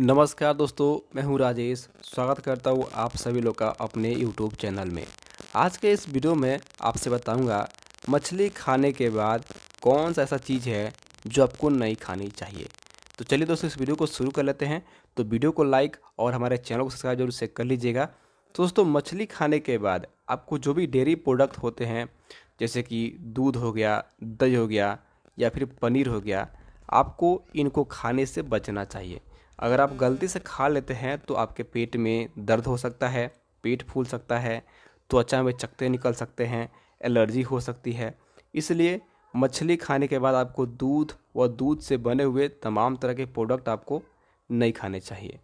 नमस्कार दोस्तों, मैं हूँ राजेश। स्वागत करता हूँ आप सभी लोग का अपने यूट्यूब चैनल में। आज के इस वीडियो में आपसे बताऊँगा, मछली खाने के बाद कौन सा ऐसा चीज़ है जो आपको नहीं खानी चाहिए। तो चलिए दोस्तों, इस वीडियो को शुरू कर लेते हैं। तो वीडियो को लाइक और हमारे चैनल को सब्सक्राइब ज़रूर से कर लीजिएगा। तो दोस्तों, मछली खाने के बाद आपको जो भी डेयरी प्रोडक्ट होते हैं, जैसे कि दूध हो गया, दही हो गया या फिर पनीर हो गया, आपको इनको खाने से बचना चाहिए। अगर आप गलती से खा लेते हैं तो आपके पेट में दर्द हो सकता है, पेट फूल सकता है, त्वचा में चकते निकल सकते हैं, एलर्जी हो सकती है। इसलिए मछली खाने के बाद आपको दूध व दूध से बने हुए तमाम तरह के प्रोडक्ट आपको नहीं खाने चाहिए।